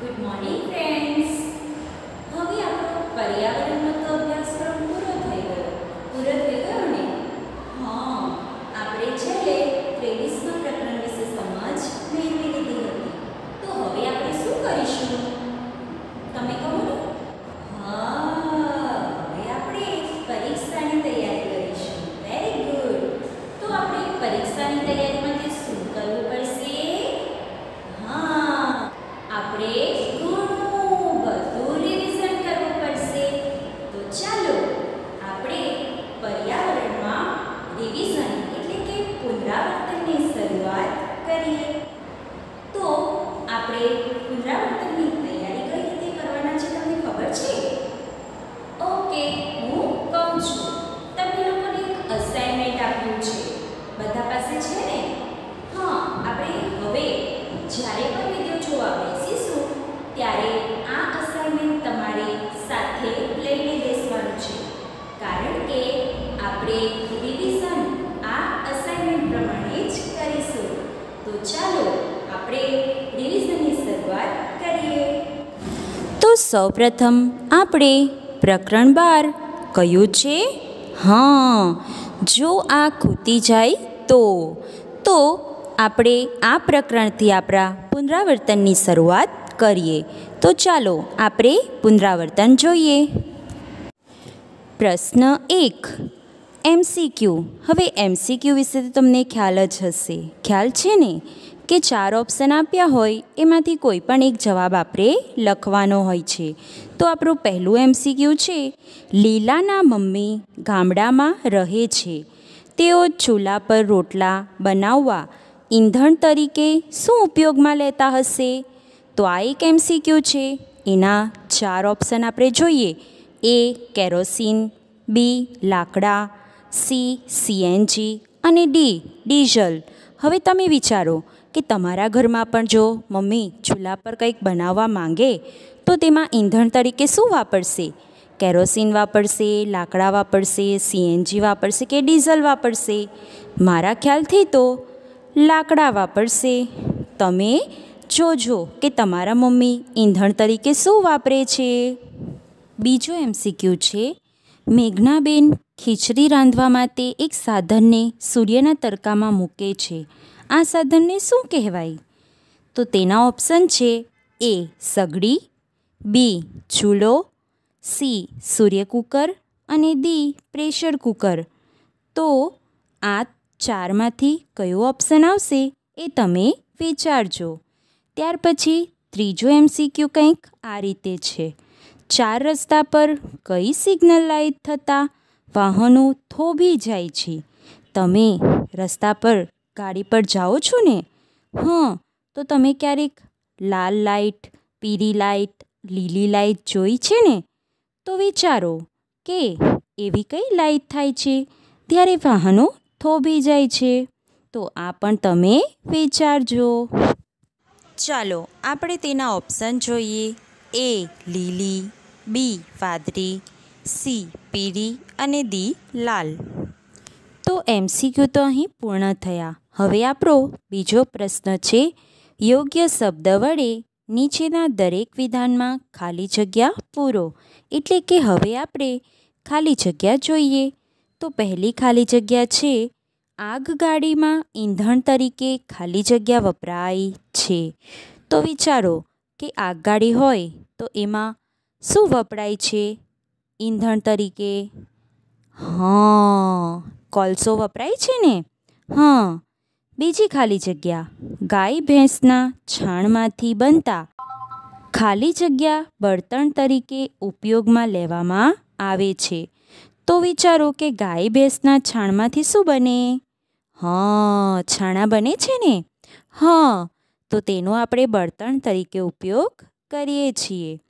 Good morning friends. સૌપ્રથમ આપણે પ્રકરણ બાર કયું છે? હા, જો આ ખૂટી જાય તો. તો આપણે આ પ્રકરણથી આપણા પુનરાવર્તનની શરૂઆત કરીએ. તો ચાલો આપણે પુનરાવર્તન જોઈએ. પ્રશ્ન એક, એમસીક્યુ. હવે એમસીક્યુ વિશે તો તમને ખ્યાલ જ હશે. ખ્યાલ છે ને? કે ચાર ઓપ્શન આપ્યા હોય, એમાંથી કોઈ પણ એક જવાબ આપણે લખવાનો હોય છે. તો આપણું પહેલું એમસીક્યુ છે. લીલાના મમ્મી ગામડામાં રહે છે. તેઓ ચૂલા પર રોટલા બનાવવા ઈંધણ તરીકે શું ઉપયોગમાં લેતા હશે? તો આ એક એમસીક્યુ છે. એના ચાર ઓપ્શન આપણે જોઈએ. એ કેરોસીન, બી લાકડા, સી સીએનજી અને ડી ડીઝલ. હવે તમે વિચારો કે તમારા ઘરમાં પણ જો મમ્મી ચૂલા પર કંઈક બનાવવા માંગે, તો તેમાં ઈંધણ તરીકે શું વાપરશે? કેરોસીન વાપરશે, લાકડા વાપરશે, સીએનજી વાપરશે કે ડીઝલ વાપરશે? મારા ખ્યાલથી તો લાકડા વાપરશે. તમે જોજો કે તમારા મમ્મી ઈંધણ તરીકે શું વાપરે છે. બીજો એમસીક્યુ છે, મેઘનાબેન ખીચડી રાંધવા માટે એક સાધનને સૂર્યના તડકામાં મૂકે છે. આ સાધનને શું કહેવાય? તો તેના ઓપ્શન છે એ સગડી બી ચૂલો સી સૂર્ય કુકર અને ડી પ્રેશર કુકર. તો આ ચારમાંથી કયો ઓપ્શન આવશે એ તમે વિચારજો. ત્યાર પછી ત્રીજો એમસીક્યુ કંઈક આ રીતે છે. ચાર રસ્તા પર કઈ સિગ્નલ લાઇટ થતાં વાહનો થોભી જાય છે? તમે રસ્તા પર ગાડી પર જાઓ છો ને? હં, તો તમે ક્યારેક લાલ લાઇટ પીળી લાઇટ લીલી લાઇટ જોઈ છે ને? તો વિચારો કે એવી કઈ લાઇટ થાય છે? ત્યારે વાહનો થોભી જાય છે. તો આ પણ તમે વિચારજો. ચાલો, આપણે તેના ઓપ્શન જોઈએ. એ લીલી, બી વાદળી, સી પીળી અને ડી લાલ. તો એમસીક્યુ તો અહીં પૂર્ણ થયા. હવે આપણો બીજો પ્રશ્ન છે, યોગ્ય શબ્દ વડે નીચેના દરેક વિધાનમાં ખાલી જગ્યા પૂરો. એટલે કે હવે આપણે ખાલી જગ્યા જોઈએ. તો પહેલી ખાલી જગ્યા છે, આગગાડીમાં ઈંધણ તરીકે ખાલી જગ્યા વપરાય છે. તો વિચારો કે આગગાડી હોય તો એમાં શું વપરાય છે? ઈંધણ તરીકે? હા, કોલસો વપરાય છે ને? હા બીજી ખાલી જગ્યા ગાય ભેંસના છાણમાંથી બનતા. ખાલી જગ્યા બળતણ તરીકે ઉપયોગમાં લેવામાં આવે છે. તો વિચારો કે ગાય ભેંસના છાણમાંથી શું બને? હા, છાણા બને છે ને? હા, તો તેનો આપણે બળતણ તરીકે ઉપયોગ કરીએ છીએ.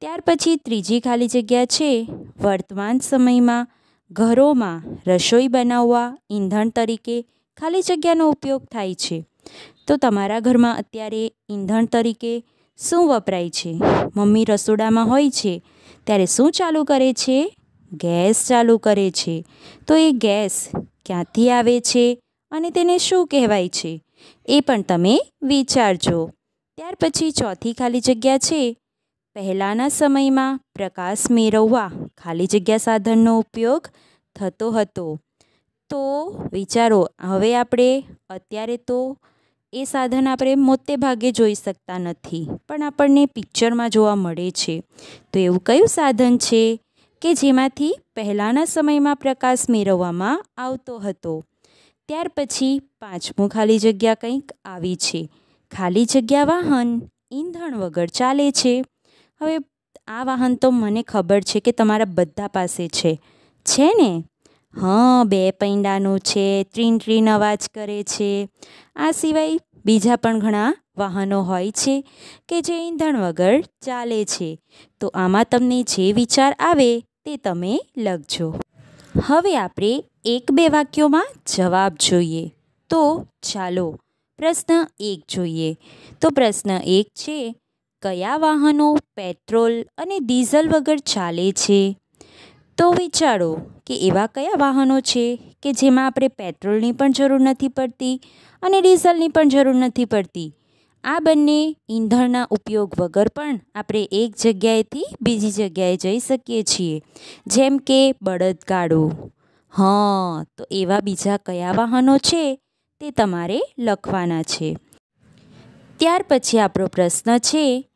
ત્યાર પછી ત્રીજી ખાલી જગ્યા છે વર્તમાન સમયમાં ઘરોમાં રસોઈ બનાવવા, ઈંધણ તરીકે ખાલી જગ્યાનો ઉપયોગ થાય છે. તો તમારા ઘરમાં અત્યારે ઈંધણ તરીકે શું વપરાય છે? મમ્મી રસોડામાં હોય છે, ત્યારે શું ચાલુ કરે છે? ગેસ ચાલુ કરે છે. તો એ ગેસ ક્યાંથી આવે છે અને તેને શું કહેવાય છે? એ પણ તમે વિચારજો. ત્યાર પછી ચોથી ખાલી જગ્યા છે. પહેલાંના સમયમાં પ્રકાશ મેળવવા ખાલી જગ્યા સાધનનો ઉપયોગ થતો હતો. તો વિચારો, હવે આપણે અત્યારે તો એ સાધન આપણે મોટે ભાગે જોઈ શકતા નથી, પણ આપણને પિક્ચરમાં જોવા મળે છે. તો એવું કયું સાધન છે કે જેમાંથી પહેલાંના સમયમાં પ્રકાશ મેળવવામાં આવતો હતો? ત્યાર પછી પાંચમું ખાલી જગ્યા કંઈક આવી છે. ખાલી જગ્યા વાહન, ઈંધણ વગર ચાલે છે. હવે આ વાહન તો મને ખબર છે કે તમારા બધા પાસે છે. છે ને? હા, બે પૈંડાનું છે ટ્રીન ટ્રીન અવાજ કરે છે. આ સિવાય બીજા પણ ઘણા વાહનો હોય છે કે જે ઈંધણ વગર ચાલે છે. તો આમાં તમને જે વિચાર આવે તે તમે લખજો. હવે આપણે એક બે વાક્યોમાં જવાબ જોઈએ. તો ચાલો, પ્રશ્ન એક જોઈએ. તો પ્રશ્ન એક છે, કયા વાહનો પેટ્રોલ અને ડીઝલ વગર ચાલે છે? તો વિચારો કે એવા કયા વાહનો છે કે જેમાં આપણે પેટ્રોલની પણ જરૂર નથી પડતી અને ડીઝલની પણ જરૂર નથી પડતી? આ બંને ઈંધણના ઉપયોગ વગર પણ આપણે એક જગ્યાએથી બીજી જગ્યાએ જઈ શકીએ છીએ. જેમ કે બળદગાડું. હા, તો એવા બીજા કયા વાહનો છે તે તમારે લખવાના છે. ત્યાર પછી આપણો પ્રશ્ન છે,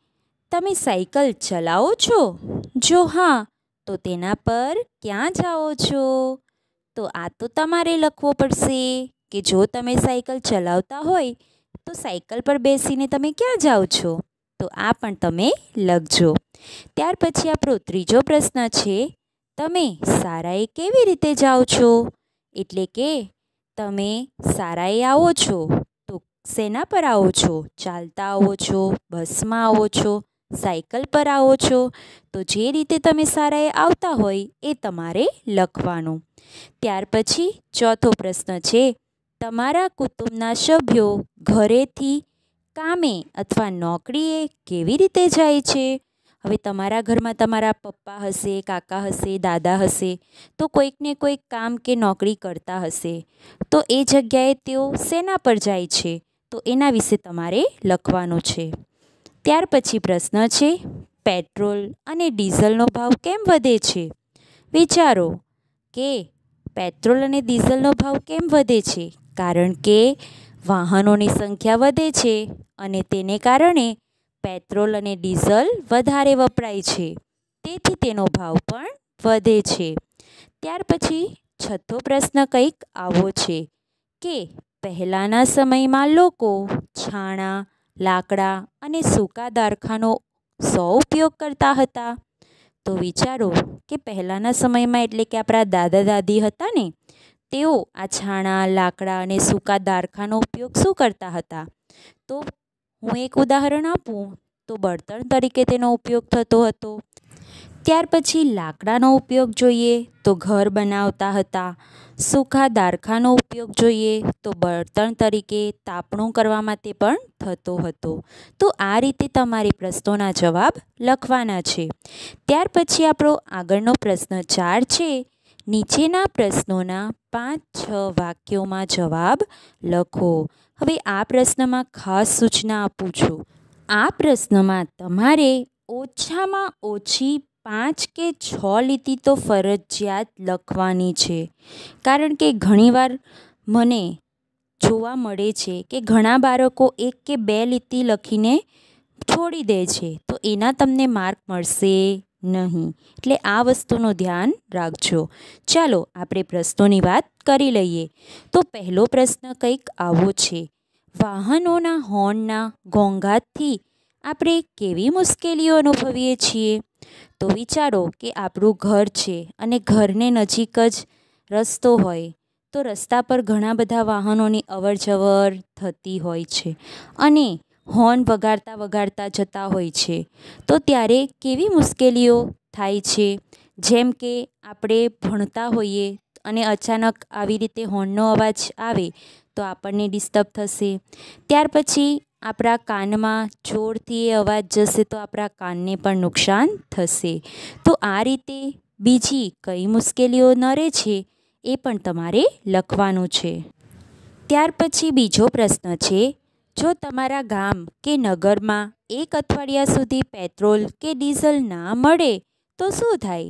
તમે સાયકલ ચલાવો છો? જો હા તો તેના પર ક્યાં જાઓ છો? તો આ તો તમારે લખવો પડશે કે જો તમે સાયકલ ચલાવતા હોય, તો સાયકલ પર બેસીને તમે ક્યાં જાઓ છો? તો આ પણ તમે લખજો. ત્યાર પછી આપણો ત્રીજો પ્રશ્ન છે, તમે સારાએ કેવી રીતે જાઓ છો? એટલે કે તમે સારાએ આવો છો તો શેના પર આવો છો? ચાલતા આવો છો? બસમાં આવો છો? સાયકલ પર આવો છો, તો જે રીતે તમે સારાએ આવતા હોય એ તમારે લખવાનું. ત્યાર પછી ચોથો પ્રશ્ન છે, તમારા કુટુંબના સભ્યો ઘરેથી કામે અથવા નોકરીએ કેવી રીતે જાય છે? હવે તમારા ઘરમાં તમારા પપ્પા હશે, કાકા હશે, દાદા હશે, તો કોઈકને કોઈક કામ કે નોકરી કરતા હશે, તો એ જગ્યાએ તેઓ શેના પર જાય છે? તો એના વિશે તમારે લખવાનું છે. ત્યાર પછી પ્રશ્ન છે, પેટ્રોલ અને ડીઝલનો ભાવ કેમ વધે છે? વિચારો કે પેટ્રોલ અને ડીઝલનો ભાવ કેમ વધે છે? કારણ કે વાહનોની સંખ્યા વધે છે અને તેને કારણે પેટ્રોલ અને ડીઝલ વધારે વપરાય છે. તેથી તેનો ભાવ પણ વધે છે. ત્યાર પછી છઠ્ઠો પ્રશ્ન કંઈક આવો છે કે પહેલાંના સમયમાં લોકો છાણા લાકડા અને સૂકા દારખાનો સો ઉપયોગ કરતા હતા. તો વિચારો કે પહેલાંના સમયમાં એટલે કે આપણા દાદા દાદી હતા ને, તેઓ આ છાણા, લાકડા અને સૂકા દારખાનો ઉપયોગ શું કરતા હતા? તો હું એક ઉદાહરણ આપું. તો બળતણ તરીકે તેનો ઉપયોગ થતો હતો. ત્યાર પછી લાકડાનો ઉપયોગ જોઈએ તો ઘર બનાવતા હતા. સૂકા દારખાનો ઉપયોગ જોઈએ તો બળતણ તરીકે તાપણું કરવા માટે પણ થતો હતો. તો આ રીતે તમારે પ્રશ્નોના જવાબ લખવાના છે. ત્યાર પછી આપણો આગળનો પ્રશ્ન ચાર છે. નીચેના પ્રશ્નોના પાંચ, છ વાક્યોમાં જવાબ લખો. હવે આ પ્રશ્નમાં ખાસ સૂચના આપું છું. આ પ્રશ્નમાં તમારે ઓછામાં ઓછી પાંચ કે છ લીટી તો ફરજિયાત લખવાની છે. કારણ કે ઘણીવાર મને જોવા મળે છે કે ઘણા બાળકો એક કે બે લીટી લખીને છોડી દે છે. તો એના તમને માર્ક મળશે નહીં. એટલે આ વસ્તુનું ધ્યાન રાખજો. ચાલો આપણે પ્રશ્નોની વાત કરી લઈએ. તો પહેલો પ્રશ્ન કંઈક આવો છે. વાહનોના હોર્નના ઘોંઘાટથી આપણે કેવી મુશ્કેલીઓ અનુભવીએ છીએ? તો વિચારો કે આપણું ઘર છે અને ઘરને નજીક જ રસ્તો હોય, તો રસ્તા પર ઘણા બધા વાહનોની અવર જવર થતી હોય છે અને હોર્ન વગાડતા વગાડતા જતા હોય છે. તો ત્યારે કેવી મુશ્કેલીઓ થાય છે? જેમ કે આપણે ભણતા હોઈએ અને અચાનક આવી રીતે હોર્નનો અવાજ આવે, તો આપણને ડિસ્ટર્બ થશે. ત્યાર પછી આપણા કાનમાં જોરથી એ અવાજ જશે તો આપણા કાનને પણ નુકસાન થશે. તો આ રીતે બીજી કઈ મુશ્કેલીઓ નરે છે એ પણ તમારે લખવાનું છે. ત્યાર પછી બીજો પ્રશ્ન છે, જો તમારા ગામ કે નગરમાં એક અઠવાડિયા સુધી પેટ્રોલ કે ડીઝલ ના મળે તો શું થાય?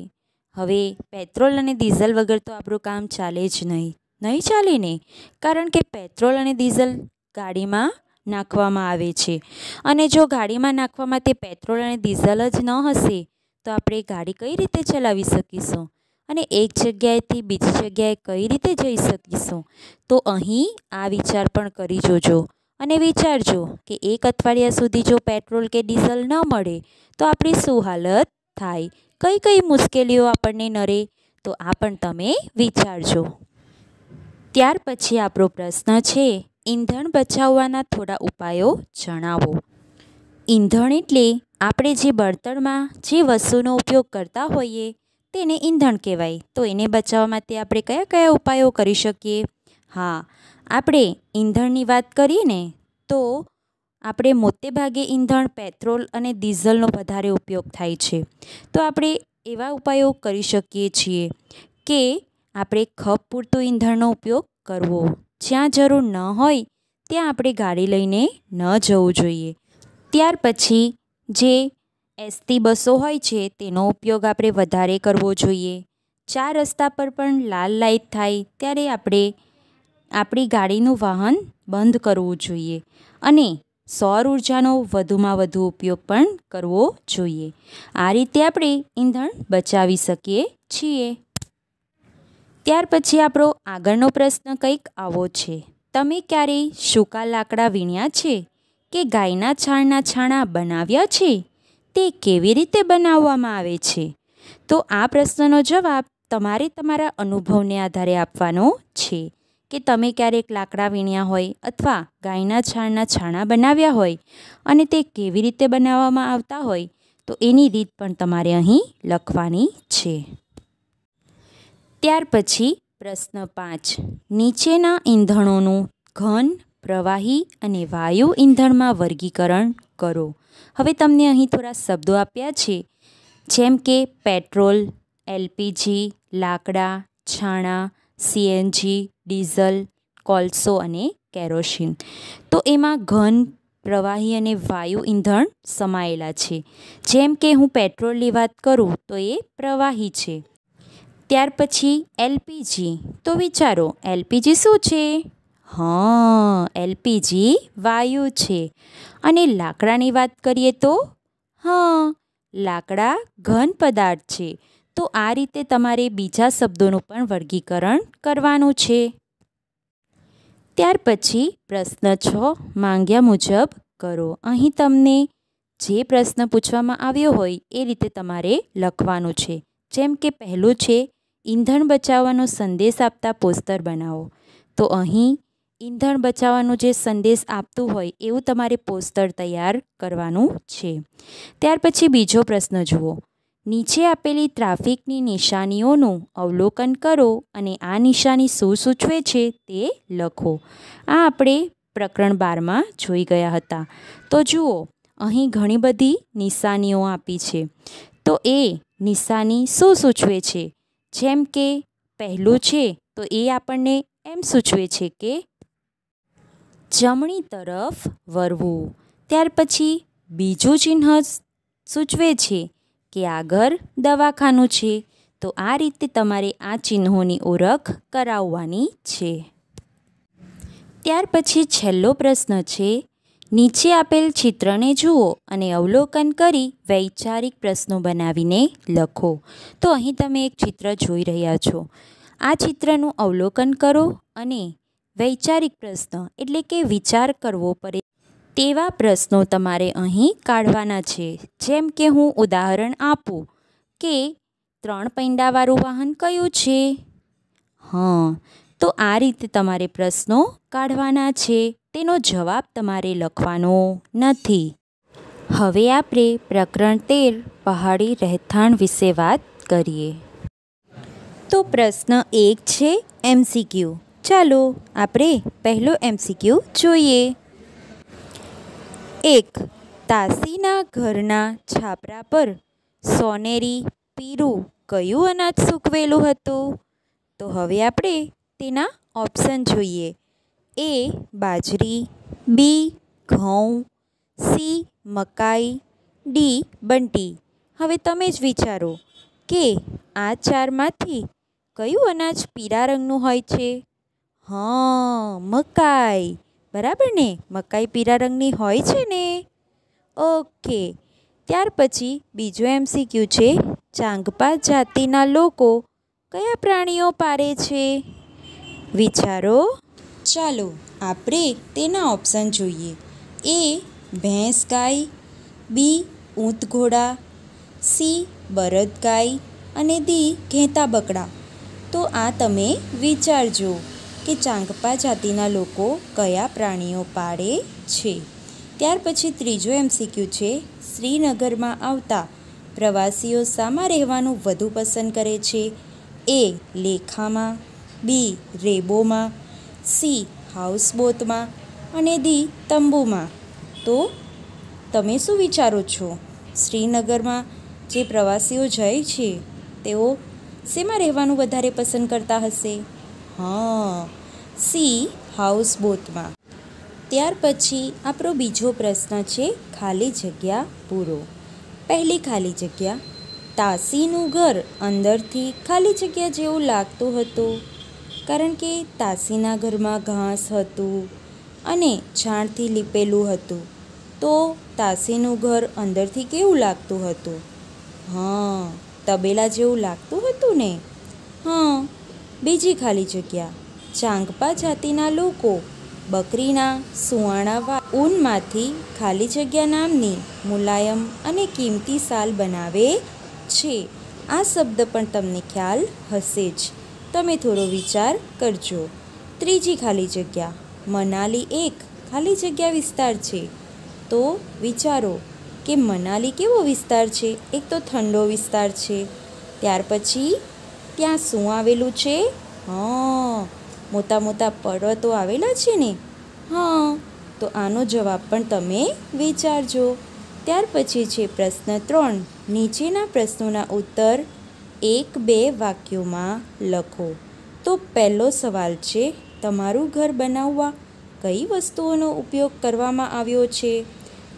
હવે પેટ્રોલ અને ડીઝલ વગર તો આપણું કામ ચાલે જ નહીં. નહીં ચાલે ને? કારણ કે પેટ્રોલ અને ડીઝલ ગાડીમાં નાખવામાં આવે છે. અને જો ગાડીમાં નાખવામાં તે પેટ્રોલ અને ડીઝલ જ ન હશે, તો આપણે ગાડી કઈ રીતે ચલાવી શકીશું? અને એક જગ્યાએથી બીજી જગ્યાએ કઈ રીતે જઈ શકીશું? તો અહીં આ વિચાર પણ કરી જોજો. અને વિચારજો કે એક અઠવાડિયા સુધી જો પેટ્રોલ કે ડીઝલ ન મળે, તો આપણી શું હાલત થાય? કઈ કઈ મુશ્કેલીઓ આપણને નરે? તો આ પણ તમે વિચારજો. ત્યાર પછી આપણો પ્રશ્ન છે ઈંધણ બચાવવાના થોડા ઉપાયો જણાવો. ઈંધણ એટલે આપણે જે બળતણમાં જે વસ્તુનો ઉપયોગ કરતા હોઈએ તેને ઈંધણ કહેવાય. તો એને બચાવવા માટે આપણે કયા કયા ઉપાયો કરી શકીએ? હા, આપણે ઈંધણની વાત કરીએ ને, તો આપણે મોટે ભાગે ઈંધણ, પેટ્રોલ અને ડીઝલનો વધારે ઉપયોગ થાય છે. તો આપણે એવા ઉપાયો કરી શકીએ છીએ કે આપણે ખપ પૂરતું ઈંધણનો ઉપયોગ કરવો. જ્યાં જરૂર ન હોય, ત્યાં આપણે ગાડી લઈને ન જવું જોઈએ. ત્યાર પછી જે એસટી બસો હોય છે, તેનો ઉપયોગ આપણે વધારે કરવો જોઈએ. ચાર રસ્તા પર પણ લાલ લાઇટ થાય, ત્યારે આપણે આપણી ગાડીનું વાહન બંધ કરવું જોઈએ અને સૌર ઉર્જાનો વધુમાં વધુ ઉપયોગ પણ કરવો જોઈએ. આ રીતે આપણે ઈંધણ બચાવી શકીએ છીએ. ત્યાર પછી આપણો આગળનો પ્રશ્ન કંઈક આવો છે. તમે ક્યારેય સૂકા લાકડા વીણ્યા છે કે ગાયના છાણના છાણા બનાવ્યા છે? તે કેવી રીતે બનાવવામાં આવે છે? તો આ પ્રશ્નનો જવાબ તમારે તમારા અનુભવને આધારે આપવાનો છે કે તમે ક્યારેક લાકડા વીણ્યા હોય અથવા ગાયના છાણના છાણા બનાવ્યા હોય અને તે કેવી રીતે બનાવવામાં આવતા હોય તો એની રીત પણ તમારે અહીં લખવાની છે. ત્યાર પછી પ્રશ્ન પાંચ. નીચેના ઈંધણોનું ઘન, પ્રવાહી અને વાયુ ઈંધણમાં વર્ગીકરણ કરો. હવે તમને અહીં થોડા શબ્દો આપ્યા છે, જેમ કે પેટ્રોલ, એલપીજી, લાકડા, છાણા, સીએનજી, ડીઝલ, કોલસો અને કેરોસીન. તો એમાં ઘન, પ્રવાહી અને વાયુ ઈંધણ સમાયેલા છે. જેમ કે હું પેટ્રોલની વાત કરું, તો એ પ્રવાહી છે. ત્યાર પછી એલપીજી. તો વિચારો, એલપીજી શું છે? હા, એલપીજી વાયુ છે. અને લાકડાની વાત કરીએ તો? હા, લાકડા ઘન પદાર્થ છે. તો આ રીતે તમારે બીજા શબ્દોનું પણ વર્ગીકરણ કરવાનું છે. ત્યાર પછી પ્રશ્ન છ માંગ્યા મુજબ કરો. અહીં તમને જે પ્રશ્ન પૂછવામાં આવ્યો હોય એ રીતે તમારે લખવાનું છે. જેમ કે પહેલું છે ઈંધણ બચાવવાનો સંદેશ આપતા પોસ્ટર બનાવો. તો અહીં ઈંધણ બચાવવાનો જે સંદેશ આપતું હોય એવું તમારે પોસ્ટર તૈયાર કરવાનું છે. ત્યાર પછી બીજો પ્રશ્ન જુઓ. નીચે આપેલી ટ્રાફિકની નિશાનીઓનું અવલોકન કરો અને આ નિશાની શું સૂચવે છે તે લખો. આ આપણે પ્રકરણ બારમાં જોઈ ગયા હતા. તો જુઓ, અહીં ઘણી બધી નિશાનીઓ આપી છે. તો એ નિશાની શું સૂચવે છે? જેમ કે, પહેલું છે, તો એ આપણને એમ સૂચવે છે કે જમણી તરફ વળવું. ત્યાર પછી બીજું ચિહ્ન સૂચવે છે કે આગળ દવાખાનું છે. તો આ રીતે તમારે આ ચિહ્નોની ઓળખ કરાવવાની છે. ત્યાર પછી છેલ્લો પ્રશ્ન છે નીચે આપેલ ચિત્રને જુઓ અને અવલોકન કરી વૈચારિક પ્રશ્નો બનાવીને લખો. તો અહીં તમે એક ચિત્ર જોઈ રહ્યા છો. આ ચિત્રનું અવલોકન કરો અને વૈચારિક પ્રશ્ન એટલે કે વિચાર કરવો પડે તેવા પ્રશ્નો તમારે અહીં કાઢવાના છે. જેમ કે હું ઉદાહરણ આપું કે ત્રણ પૈંડાવાળું વાહન કયું છે? હા, તો આ રીતે તમારે પ્રશ્નો કાઢવાના છે. તેનો જવાબ તમારે લખવાનો નથી. હવે આપણે પ્રકરણ તેર, પહાડી રહેઠાણ વિશે વાત કરીએ. તો પ્રશ્ન એક છે એમસીક્યુ ચાલો આપણે પહેલો એમસીક્યુ જોઈએ. એક, તાસીના ઘરના છાપરા પર સોનેરી પીરું કયું અનાજ સૂકવેલું હતું? તો હવે આપણે તેના ઓપ્શન જોઈએ. એ બાજરી, બી ઘઉં, સી મકાઈ, ડી બંટી. હવે તમે જ વિચારો કે આ ચારમાંથી કયું અનાજ પીળા રંગનું હોય છે? હા, મકાઈ. બરાબર ને? મકાઈ પીળા રંગની હોય છે ને? ઓકે. ત્યાર પછી બીજો એમસીક્યુ છે, ચાંગપા જાતિના લોકો કયા પ્રાણીઓ પાળે છે? વિચારો. ચાલો આપણે તેના ઓપ્શન જોઈએ. એ ભેંસ ગાય, બી ઊંટ ઘોડા, સી બળદ ગાય અને દી ઘેંતા બકડા. તો આ તમે વિચારજો કે ચાંગપા જાતિના લોકો કયા પ્રાણીઓ પાળે છે. ત્યાર પછી ત્રીજો એમસીક્યુ છે, શ્રીનગરમાં આવતા પ્રવાસીઓ શામાં રહેવાનું વધુ પસંદ કરે છે. એ લેખામાં, બી રેબોમાં સી, હાઉસબોટમાં અને દી તંબુમાં. તો તમે શું વિચારો છો? શ્રીનગરમાં જે પ્રવાસીઓ જાય છે, તેઓ શેમાં રહેવાનું વધારે પસંદ કરતા હશે? હા, સી, હાઉસબોટમાં. ત્યાર પછી આપણો બીજો પ્રશ્ન છે, ખાલી જગ્યા પૂરો. પહેલી ખાલી જગ્યા, તાસીનું ઘર અંદરથી ખાલી જગ્યા જેવું લાગતું હતું. કારણ કે તાસીના ઘરમાં ઘાસ હતું અને છાણથી લીપેલું હતું, તો તાસીનું ઘર અંદરથી કેવું લાગતું હતું? હા, તબેલા જેવું લાગતું હતું ને? હા, બીજી ખાલી જગ્યા, ચાંગપા જાતિના લોકો, બકરીના સુવાણા ઊનમાંથી ખાલી જગ્યા નામની મુલાયમ અને કિંમતી સાલ બનાવે છે. આ શબ્દ પણ તમને ખ્યાલ હશે જ. તમે થોડો વિચાર કરજો. ત્રીજી ખાલી જગ્યા. મનાલી એક ખાલી જગ્યા વિસ્તાર છે. તો વિચારો કે મનાલી કેવો વિસ્તાર છે? એક તો ઠંડો વિસ્તાર છે. ત્યાર પછી ત્યાં શું આવેલું છે? હા, મોટા મોટા પર્વતો આવેલા છે ને? હા, તો આનો જવાબ પણ તમે વિચારજો. ત્યાર પછી છે પ્રશ્ન ત્રણ. નીચેના પ્રશ્નોના ઉત્તર એક બે વાક્યોમાં લખો. તો પહેલો સવાલ છે, તમારું ઘર બનાવવા કઈ વસ્તુઓનો ઉપયોગ કરવામાં આવ્યો છે?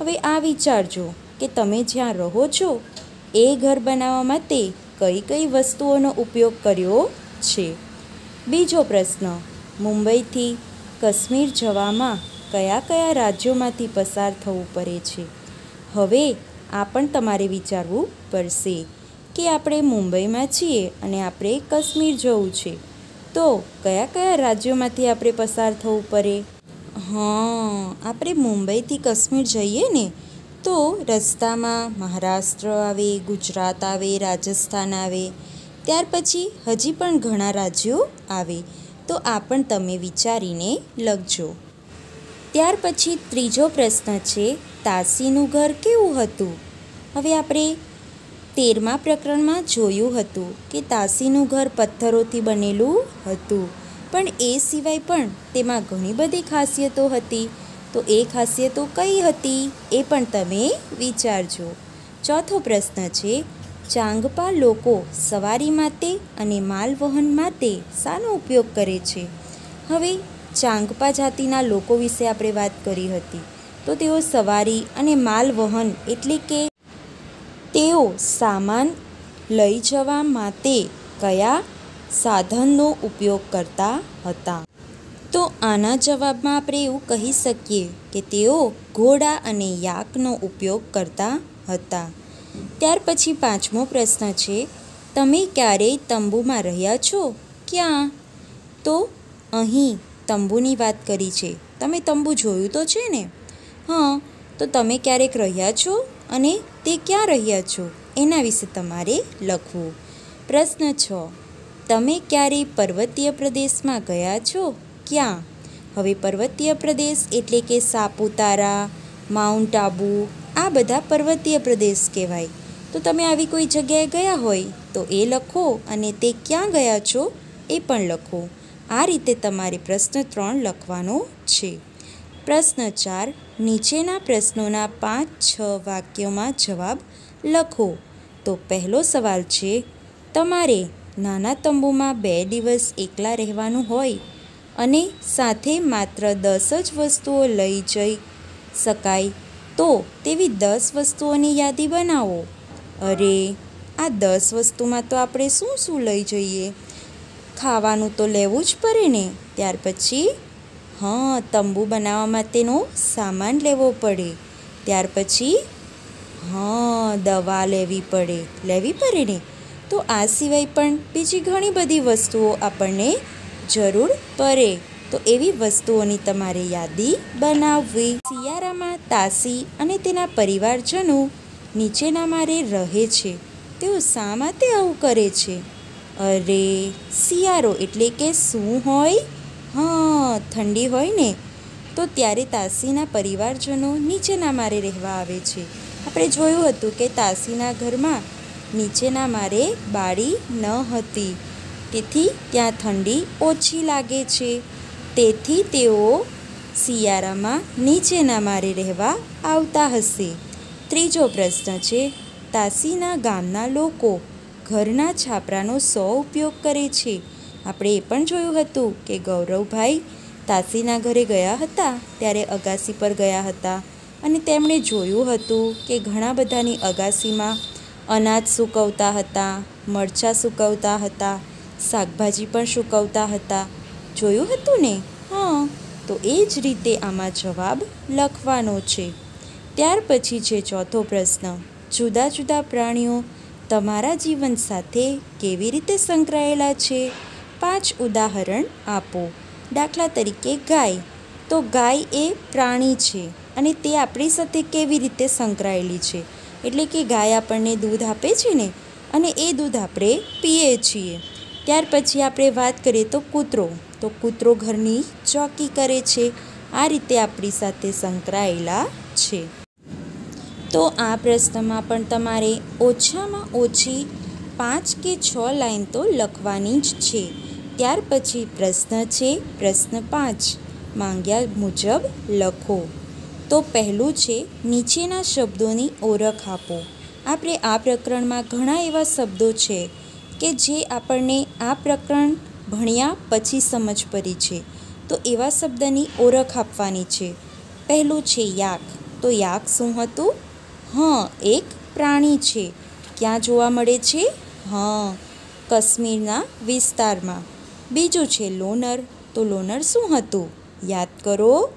હવે આ વિચારજો કે તમે જ્યાં રહો છો, એ ઘર બનાવવા માટે કઈ કઈ વસ્તુઓનો ઉપયોગ કર્યો છે? બીજો પ્રશ્ન, મુંબઈથી કાશ્મીર જવામાં કયા કયા રાજ્યોમાંથી પસાર થવું પડે છે? હવે આ પણ તમારે વિચારવું પડશે. કે આપણે મુંબઈમાં છીએ અને આપણે કાશ્મીર જવું છે, તો કયા કયા રાજ્યોમાંથી આપણે પસાર થવું પડે? હા, આપણે મુંબઈથી કાશ્મીર જઈએ ને, તો રસ્તામાં મહારાષ્ટ્ર આવે, ગુજરાત આવે, રાજસ્થાન આવે, ત્યાર પછી હજી પણ ઘણા રાજ્યો આવે, તો આ પણ તમે વિચારીને લખજો. ત્યાર પછી ત્રીજો પ્રશ્ન છે, તાસીનું ઘર કેવું હતું? હવે આપણે તેરમા પ્રકરણમાં જોયું હતું કે તાસીનું ઘર પથ્થરોથી બનેલું હતું. પણ એ સિવાય પણ તેમાં ઘણી બધી ખાસિયતો હતી. તો એ ખાસિયતો કઈ હતી એ પણ તમે વિચારજો. ચોથો પ્રશ્ન છે, ચાંગપા લોકો સવારી માટે અને માલવહન માટે શાનો ઉપયોગ કરે છે? હવે, ચાંગપા જાતિના લોકો વિશે આપણે વાત કરી હતી. તો તેઓ સવારી અને માલવહન એટલે કે તેઓ સામાન લઈ જવા માટે કયા સાધનનો ઉપયોગ કરતા હતા? તો આના જવાબમાં આપણે એવું કહી શકીએ કે તેઓ ઘોડા અને યાકનો ઉપયોગ કરતા હતા. ત્યાર પછી પાંચમો પ્રશ્ન છે, તમે ક્યારેય તંબુમાં રહ્યા છો? ક્યાં? તો અહીં તંબુની વાત કરી છે. તમે તંબુ જોયું તો છે ને? હા, તો તમે ક્યારેક રહ્યા છો? અને તે ક્યાં રહ્યા છો? એના વિશે તમારે લખવું. પ્રશ્ન છ. તમે ક્યારેય પર્વતીય પ્રદેશમાં ગયા છો? ક્યાં? હવે પર્વતીય પ્રદેશ એટલે કે સાપુતારા, માઉન્ટ આબુ, આ બધા પર્વતીય પ્રદેશ કહેવાય. તો તમે આવી કોઈ જગ્યાએ ગયા હોય તો એ લખો અને તે ક્યાં ગયા છો એ પણ લખો. આ રીતે તમારે પ્રશ્ન ત્રણ લખવાનો છે. પ્રશ્ન ચાર. નીચેના પ્રશ્નોના પાંચ, છ વાક્યોમાં જવાબ લખો. તો પહેલો સવાલ છે, તમારે નાના તંબુમાં બે દિવસ એકલા રહેવાનું હોય અને સાથે માત્ર દસ જ વસ્તુઓ લઈ જઈ શકાય, તો તેવી દસ વસ્તુઓની યાદી બનાવો. અરે, આ દસ વસ્તુમાં તો આપણે શું શું લઈ જઈએ? ખાવાનું તો લેવું જ પડે ને, ત્યાર પછી હા, તંબુ બનાવવા માટેનો સામાન લેવો પડે. ત્યાર પછી, હા, દવા લેવી પડે. લેવી પડે ને? તો આ સિવાય પણ બીજી ઘણી બધી વસ્તુઓ આપણને જરૂર પડે. તો એવી વસ્તુઓની તમારે યાદી બનાવવી. શિયાળામાં તાસી અને તેના પરિવારજનો નીચેના મારે રહે છે. તેઓ શા માટે આવું કરે છે? અરે, શિયાળો એટલે કે શું હોય? હા, ઠંડી હોય ને, તો ત્યારે તાસીના પરિવારજનો નીચેના મારે રહેવા આવે છે. આપણે જોયું હતું કે તાસીના ઘરમાં નીચેના મારે બાળી ન હતી. તેથી ત્યાં ઠંડી ઓછી લાગે છે. તેથી તેઓ શિયાળામાં નીચેના મારે રહેવા આવતા હશે. ત્રીજો પ્રશ્ન છે, તાસીના ગામના લોકો ઘરના છાપરાનો સો ઉપયોગ કરે છે. આપણે એ પણ જોયું હતું કે ગૌરવભાઈ તાસીના ઘરે ગયા હતા, ત્યારે અગાસી પર ગયા હતા અને તેમણે જોયું હતું કે ઘણા બધાની અગાસીમાં અનાજ સૂકવતા હતા, મરચાં સૂકવતા હતા, શાકભાજી પણ સૂકવતા હતા. જોયું હતું ને? હા, તો એ જ રીતે આમાં જવાબ લખવાનો છે. ત્યાર પછી છે ચોથો પ્રશ્ન, જુદા જુદા પ્રાણીઓ તમારા જીવન સાથે કેવી રીતે સંકળાયેલા છે? પાંચ ઉદાહરણ આપો. દાખલા તરીકે ગાય. તો ગાય એ પ્રાણી છે અને તે આપણી સાથે કેવી રીતે સંકળાયેલી છે? એટલે કે ગાય આપણને દૂધ આપે છે ને? અને એ દૂધ આપણે પીએ છીએ. ત્યાર પછી આપણે વાત કરીએ તો કૂતરો. તો કૂતરો ઘરની ચોકી કરે છે. આ રીતે આપણી સાથે સંકળાયેલા છે. તો આ પ્રશ્નમાં પણ તમારે ઓછામાં ઓછી પાંચ કે છ લાઈન તો લખવાની જ છે. ત્યાર પછી પ્રશ્ન છે, પ્રશ્ન પાંચ. માંગ્યા મુજબ લખો. તો પહેલું છે, નીચેના શબ્દોની ઓળખ આપો. આપણે આ પ્રકરણમાં ઘણા એવા શબ્દો છે કે જે આપણને આ પ્રકરણ ભણ્યા પછી સમજ પડી છે. તો એવા શબ્દની ઓળખ આપવાની છે. પહેલું છે, યાક. તો યાક શું હતું? હા, એક પ્રાણી છે. ક્યાં જોવા મળે છે? હા, કાશ્મીરના વિસ્તારમાં. બીજું છે લોનર. તો લોનર શું હતું? યાદ કરો?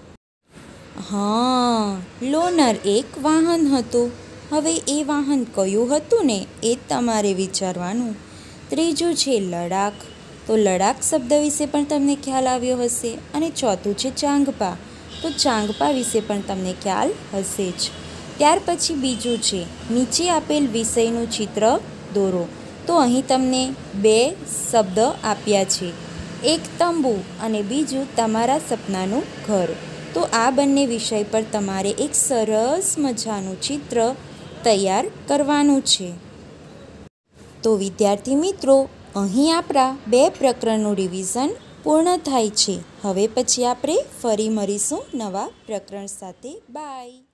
હા, લોનર એક વાહન હતું. હવે એ વાહન કયું હતું ને એ તમારે વિચારવાનું. ત્રીજું છે લડાખ. તો લડાખ શબ્દ વિશે પણ તમને ખ્યાલ આવ્યો હશે. અને ચોથું છે ચાંગપા. તો ચાંગપા વિશે પણ તમને ખ્યાલ હશે જ. ત્યાર પછી બીજું છે નીચે આપેલ વિષયનું ચિત્ર દોરો. તો અહીં તમને બે શબ્દ આપ્યા છે. એક તંબુ અને બીજું તમારા સપનાનું ઘર. તો આ બંને વિષય પર તમારે એક સરસ મજાનું ચિત્ર તૈયાર કરવાનું છે. તો વિદ્યાર્થી મિત્રો, અહીં આપણા બે પ્રકરણનું રિવિઝન પૂર્ણ થાય છે. હવે પછી આપણે ફરી મળીશું નવા પ્રકરણ સાથે. બાય.